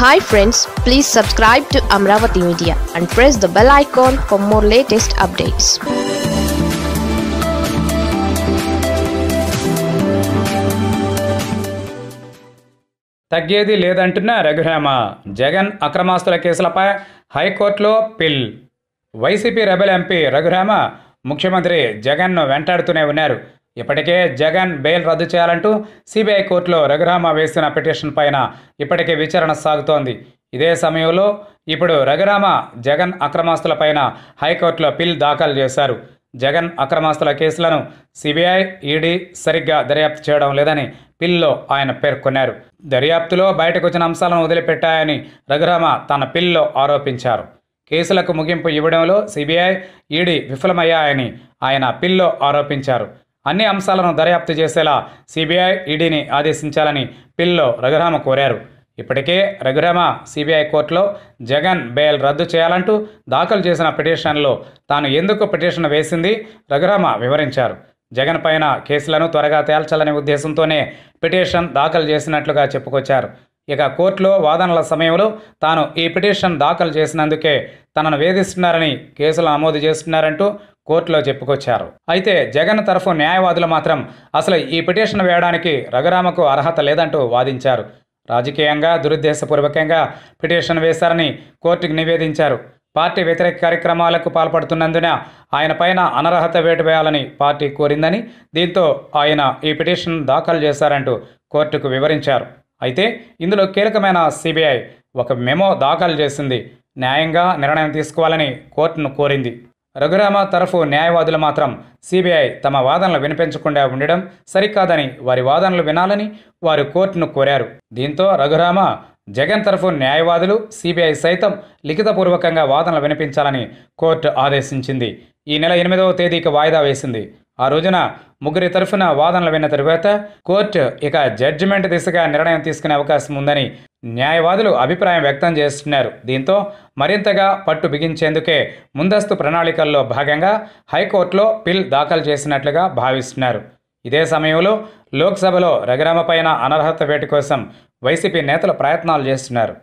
Hi friends please subscribe to Amaravati media and press the bell icon for more latest updates తగ్గేది లేదంటున్న రఘురామ జగన్ అక్రమాస్తుల కేసులపై హైకోర్టులో పిల్. YCP rebel MP Raghurama ముఖ్యమంత్రి జగన్ను వెంటాడుతూనే ఉన్నారు. ఇప్పటికే జగన్ బెయిల్ రద్దు చేయాలంటూ సిబిఐ కోర్టులో రఘురామ వేసిన పిటిషన్ పైన ఇప్పటికే విచారణ సాగుతోంది. ఇదే సమయంలో ఇప్పుడు రఘురామ జగన్ అక్రమాస్తులపైన హైకోర్టులో పిల్ దాఖలు చేశారు. జగన్ అక్రమాస్తుల కేసులను సిబిఐ ఈడీ సరిగ్గా దర్యాప్తు చేయడం లేదని పిల్లో ఆయన పేర్కొన్నారు. దర్యాప్తులో బయటకు వచ్చిన అంశాలను వదిలిపెట్టాయని రఘురామ తన పిల్లో ఆరోపించారు. కేసులకు ముగింపు ఇవ్వడంలో సిబిఐ ఈడీ విఫలమయ్యాయని ఆయన పిల్లో ఆరోపించారు. అన్ని అంశాలను దర్యాప్తు చేసేలా సిబిఐ ఈడీని ఆదేశించాలని పిల్లో రఘురామ కోరారు. ఇప్పటికే రఘురామ సిబిఐ కోర్టులో జగన్ బెయిల్ రద్దు చేయాలంటూ దాఖలు చేసిన పిటిషన్లో తాను ఎందుకు పిటిషన్ వేసింది రఘురామ వివరించారు. జగన్ పైన కేసులను త్వరగా తేల్చాలనే ఉద్దేశంతోనే పిటిషన్ దాఖలు చేసినట్లుగా చెప్పుకొచ్చారు. ఇక కోర్టులో వాదనల సమయంలో తాను ఈ పిటిషన్ దాఖలు చేసినందుకే తనను వేధిస్తున్నారని కేసులు నమోదు చేస్తున్నారంటూ కోర్టులో చెప్పుకొచ్చారు. అయితే జగన్ తరఫు న్యాయవాదులు మాత్రం అసలు ఈ పిటిషన్ వేయడానికి రఘురామకు అర్హత లేదంటూ వాదించారు. రాజకీయంగా దురుద్దేశపూర్వకంగా పిటిషన్ వేశారని కోర్టుకు నివేదించారు. పార్టీ వ్యతిరేక కార్యక్రమాలకు పాల్పడుతున్నందున ఆయన పైన అనర్హత వేటు వేయాలని పార్టీ కోరిందని దీంతో ఆయన ఈ పిటిషన్ దాఖలు చేశారంటూ కోర్టుకు వివరించారు. అయితే ఇందులో కీలకమైన సిబిఐ ఒక మెమో దాఖలు చేసింది. న్యాయంగా నిర్ణయం తీసుకోవాలని కోర్టును కోరింది. రఘురామ తరఫు న్యాయవాదులు మాత్రం సిబిఐ తమ వాదనలు వినిపించకుండా ఉండడం సరికాదని వారి వాదనలు వినాలని వారు కోర్టును కోరారు. దీంతో రఘురామ జగన్ తరఫు న్యాయవాదులు సిబిఐ సైతం లిఖితపూర్వకంగా వాదనలు వినిపించాలని కోర్టు ఆదేశించింది. ఈ నెల ఎనిమిదవ తేదీకి వాయిదా వేసింది. ఆ రోజున ముగ్గురి తరఫున వాదనలు విన్న తరువాత కోర్టు ఇక జడ్జిమెంట్ దిశగా నిర్ణయం తీసుకునే అవకాశం ఉందని న్యాయవాదులు అభిప్రాయం వ్యక్తం చేస్తున్నారు. దీంతో మరింతగా పట్టు బిగించేందుకే ముందస్తు ప్రణాళికల్లో భాగంగా హైకోర్టులో పిల్ దాఖలు చేసినట్లుగా భావిస్తున్నారు. ఇదే సమయంలో లోక్సభలో రఘురామపైన అనర్హత వేటు కోసం వైసీపీ నేతలు ప్రయత్నాలు చేస్తున్నారు.